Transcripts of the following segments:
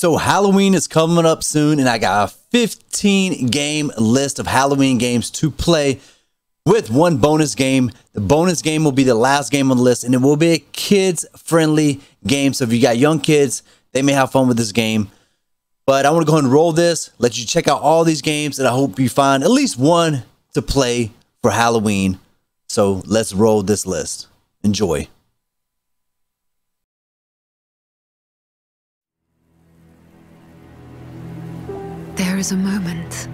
So Halloween is coming up soon, and I got a 15 game list of Halloween games to play with one bonus game. The bonus game will be the last game on the list, and it will be a kids friendly game. So if you got young kids, they may have fun with this game. But I want to go ahead and roll this, let you check out all these games, and I hope you find at least one to play for Halloween. So let's roll this list. Enjoy. Is a moment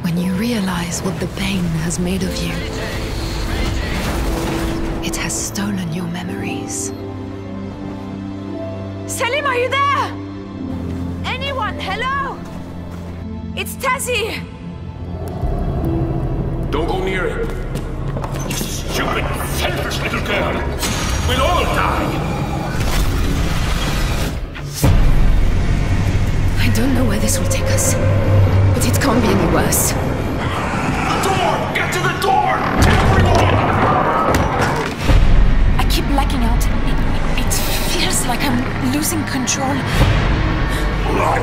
when you realize what the pain has made of you. It has stolen your memories. Salim, are you there? Anyone? Hello? It's Tazzy! Don't go near it. You stupid, selfish little girl. We'll all don't know where this will take us, but it can't be any worse. The door! Get to the door! Everyone! I keep blacking out. It, it feels like I'm losing control. Run!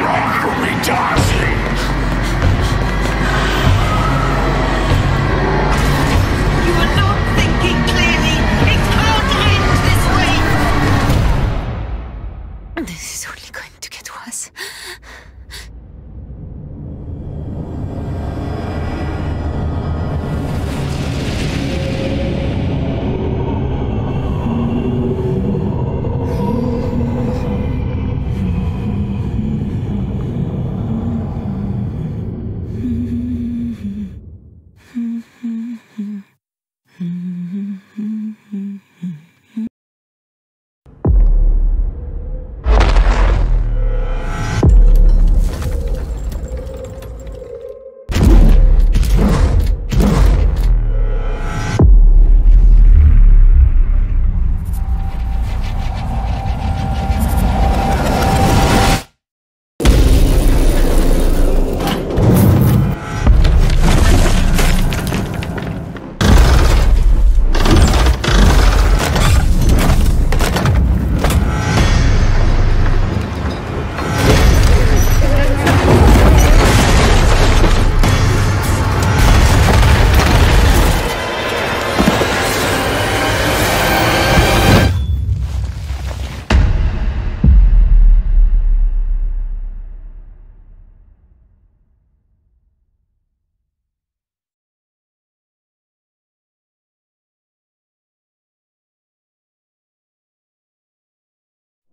Run from me, Darcy!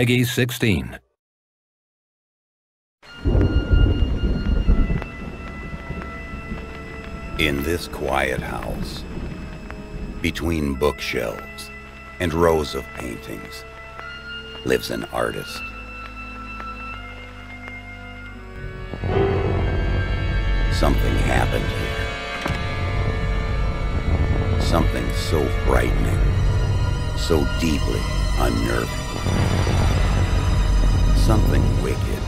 PEGI 16. In this quiet house, between bookshelves and rows of paintings, lives an artist. Something happened here. Something so frightening, so deeply unnerving. Something wicked,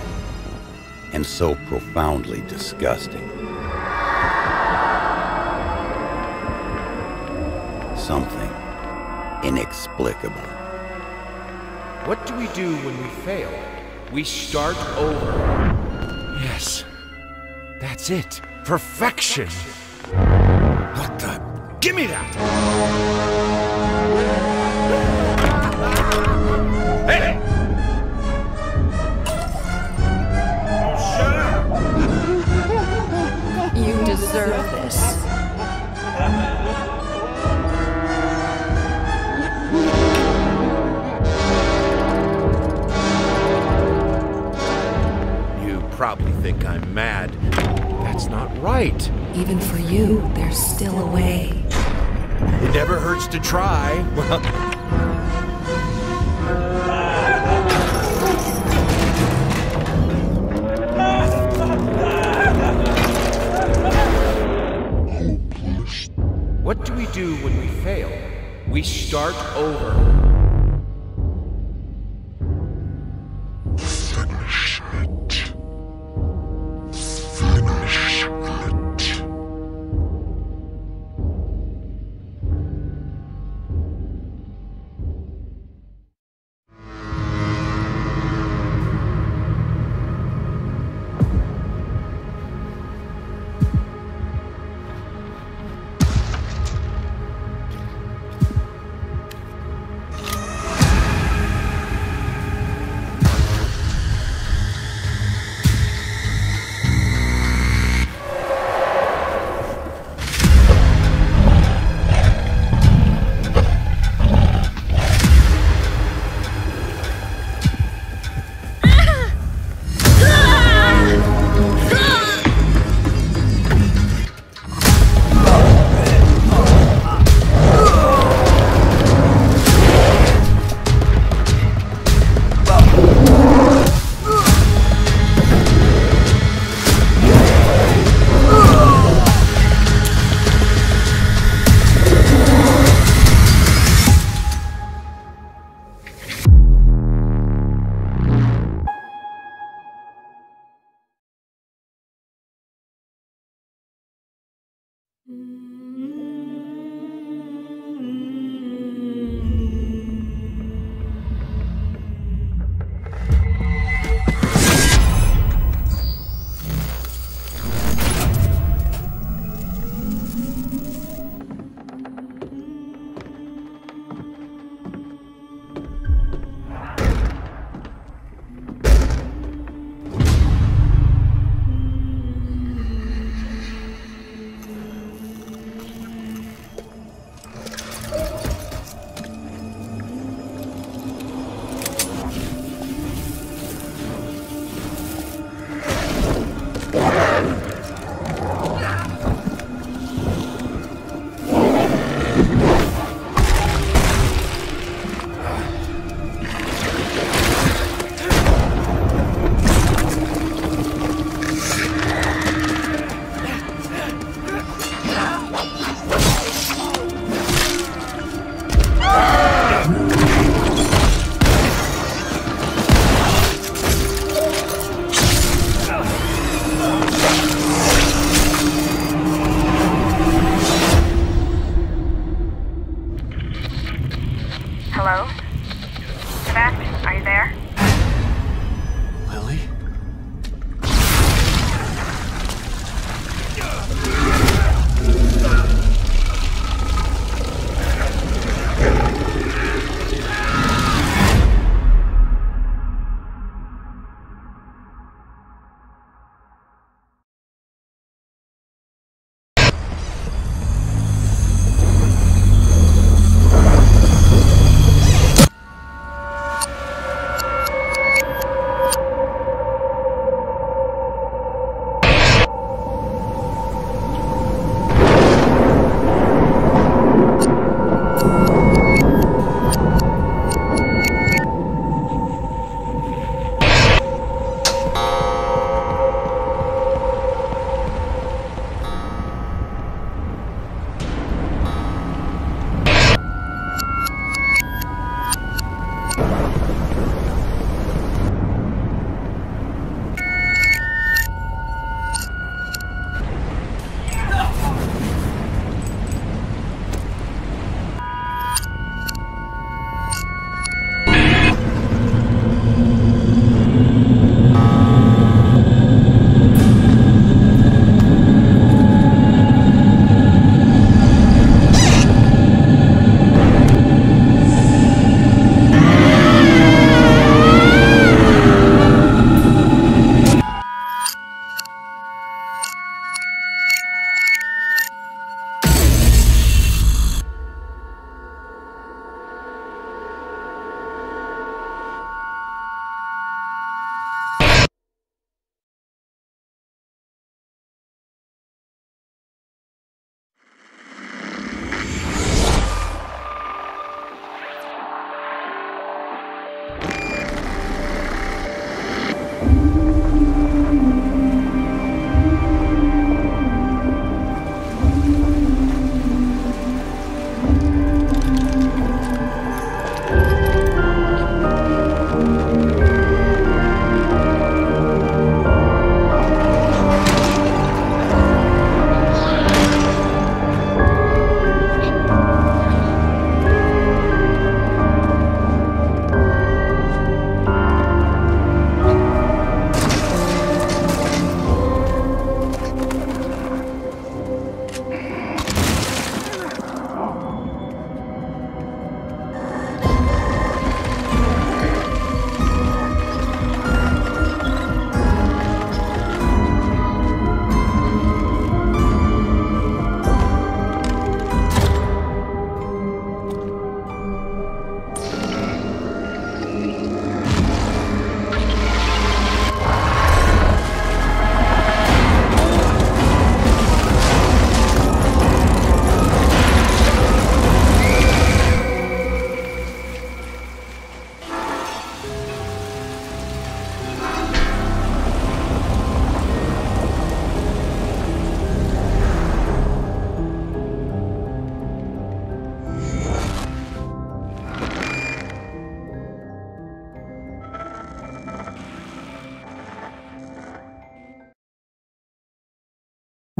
and so profoundly disgusting. Something inexplicable. What do we do when we fail? We start over. Yes. That's it. Perfection. What the? Give me that! Deserve this. You probably think I'm mad. That's not right. Even for you, there's still a way. It never hurts to try. do when we fail? We start over.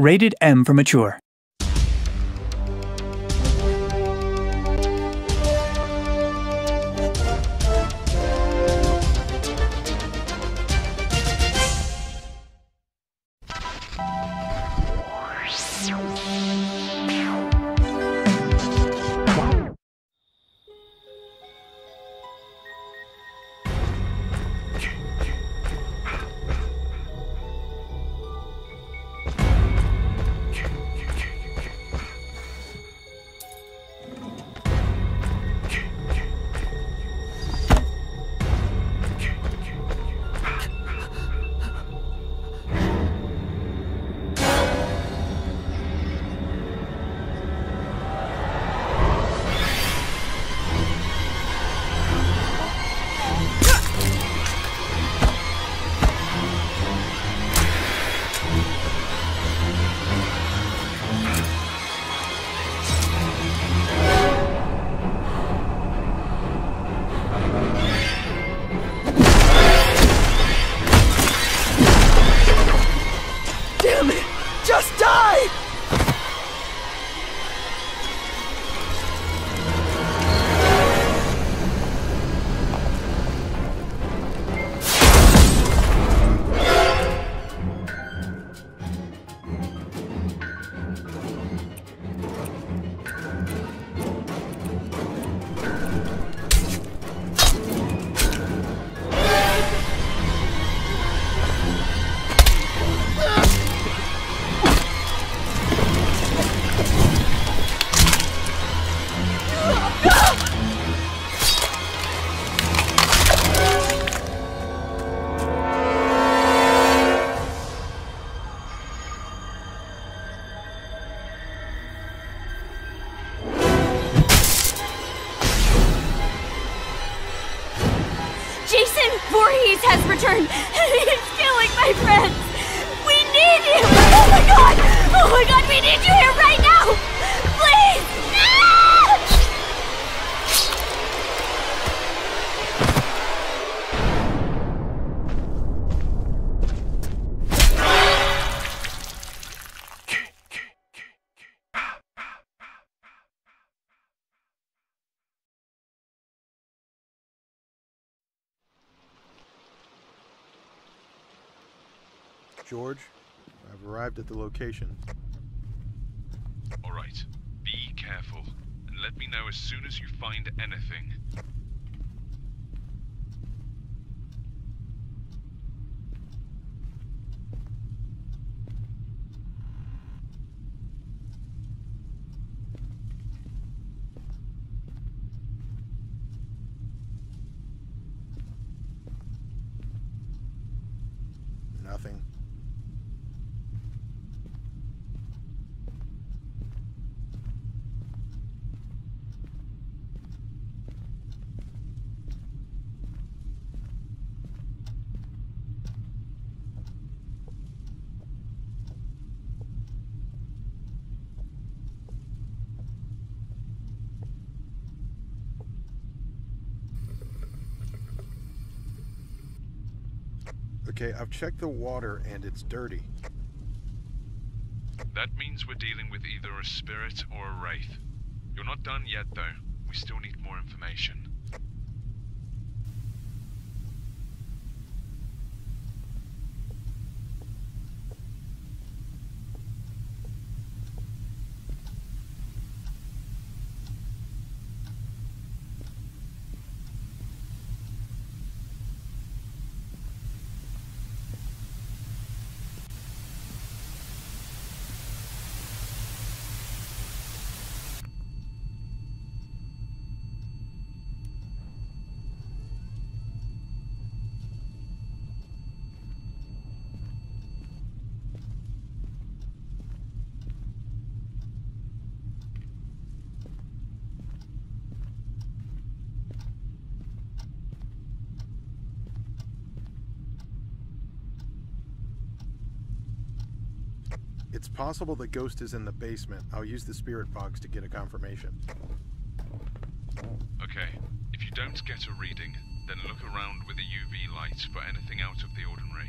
Rated M for mature. George, I've arrived at the location. All right. Be careful, and let me know as soon as you find anything. Nothing. Okay, I've checked the water and it's dirty. That means we're dealing with either a spirit or a wraith. You're not done yet, though. We still need more information. It's possible the ghost is in the basement. I'll use the spirit box to get a confirmation. Okay, if you don't get a reading, then look around with a UV light for anything out of the ordinary.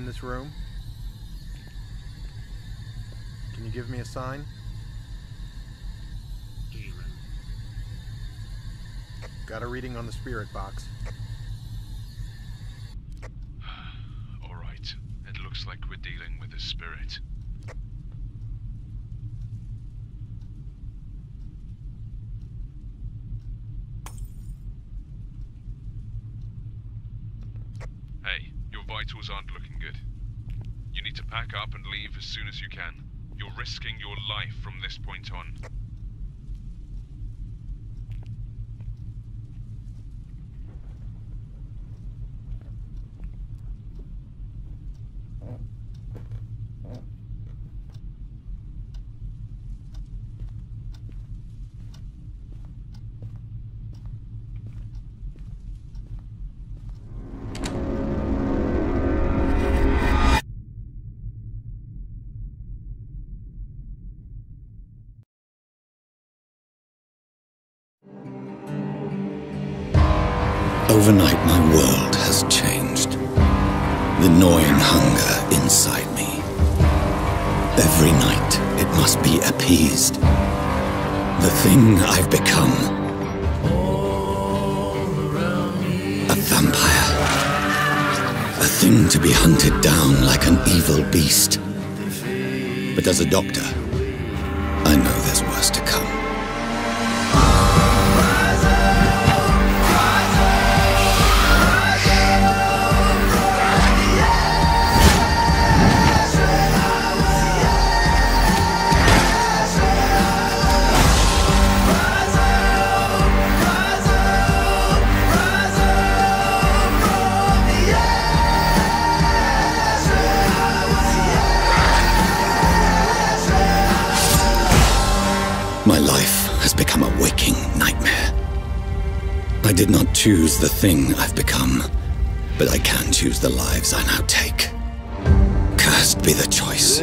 in room? Can you give me a sign? Demon. Got a reading on the spirit box. Alright, it looks like we're dealing with a spirit. Hey, your vitals aren't looking good. You need to pack up and leave as soon as you can. You're risking your life from this point on. Overnight, my world has changed. The gnawing hunger inside me. Every night, it must be appeased. The thing I've become. A vampire. A thing to be hunted down like an evil beast. But as a doctor, I know there's worse to come. I did not choose the thing I've become, but I can choose the lives I now take. Cursed be the choice.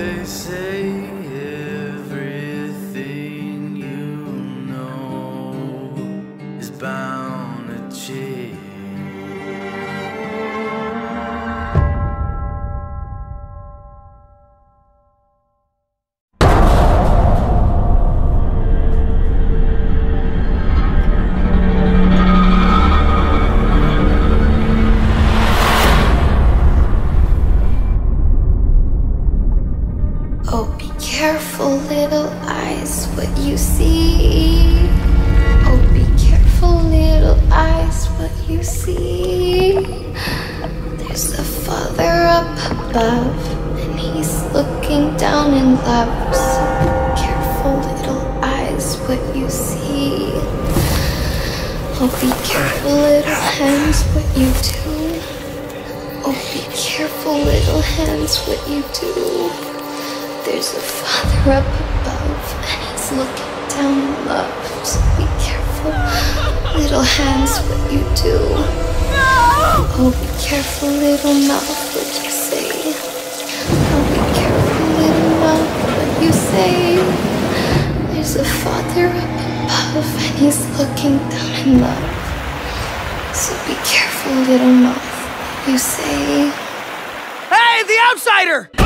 Above, and he's looking down in love. So be careful, little eyes, what you see. Oh, be careful, little hands, what you do. Oh, be careful, little hands, what you do. There's a father up above, and he's looking down in love. So be careful, little hands, what you do. Oh, be careful, little mouth, say. There's a father up above, and he's looking down in love. So be careful, little mouth, you say. Hey, the outsider!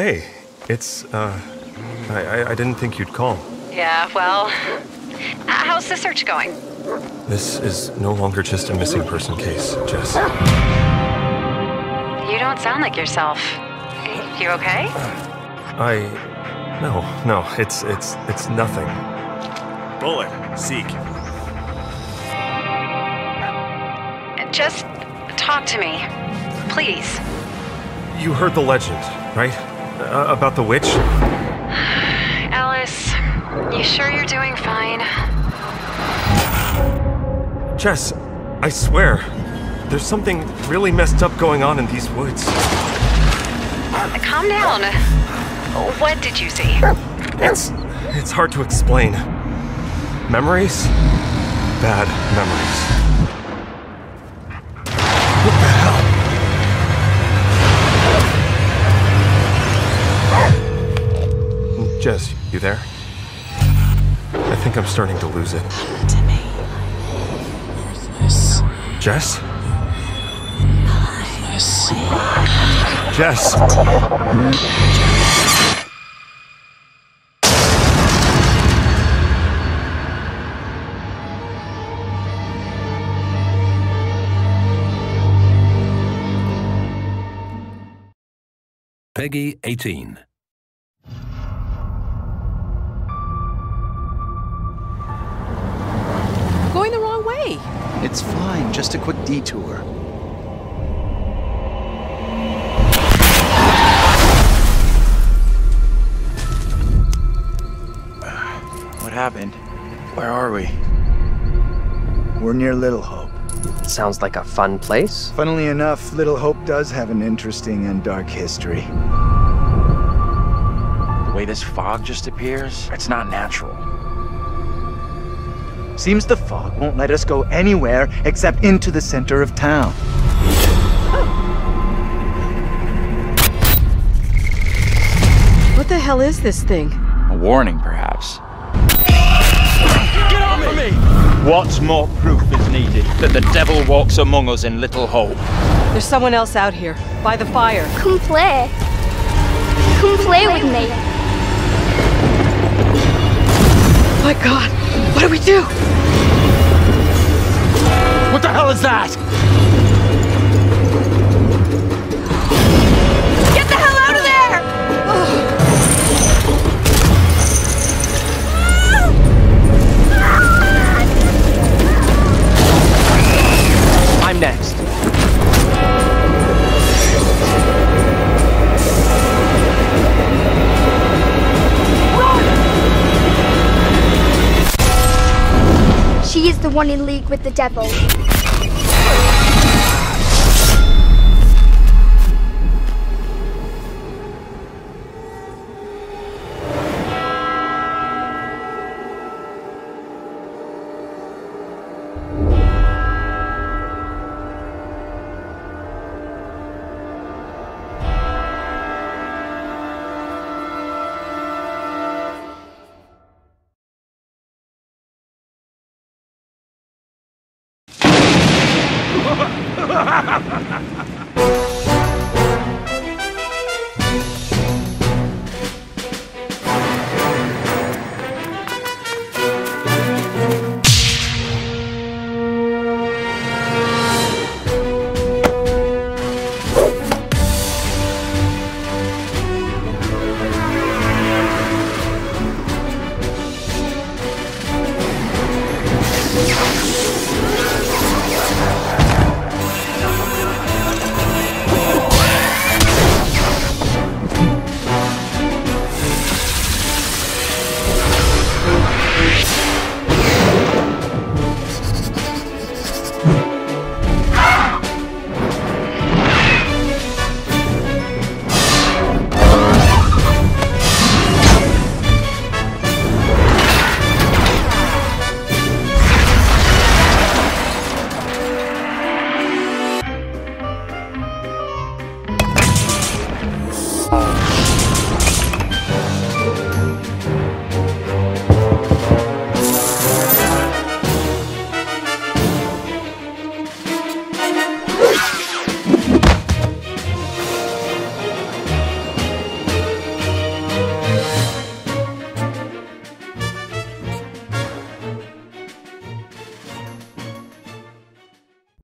Hey, it's, uh, I, I, I didn't think you'd call. Yeah, well, how's the search going? This is no longer just a missing person case, Jess. You don't sound like yourself. You okay? I, no, no, it's, it's, it's nothing. Bullet, seek. Just talk to me, please. You heard the legend, right? Uh, about the witch? Ellis, you sure you're doing fine? Jess, I swear, there's something really messed up going on in these woods. Calm down. What did you see? It's, it's hard to explain. Memories? Bad memories. Jess, you there? I think I'm starting to lose it. Jess? Jess! PEGI 18. It's fine, just a quick detour. What happened? Where are we? We're near Little Hope. Sounds like a fun place. Funnily enough, Little Hope does have an interesting and dark history. The way this fog just appears, it's not natural. Seems the fog won't let us go anywhere except into the center of town. What the hell is this thing? A warning, perhaps. Get off of me! What more proof is needed that the devil walks among us in Little Hope? There's someone else out here, by the fire. Come play. Come play with me. My god, what do we do? What the hell is that? She is the one in league with the devil.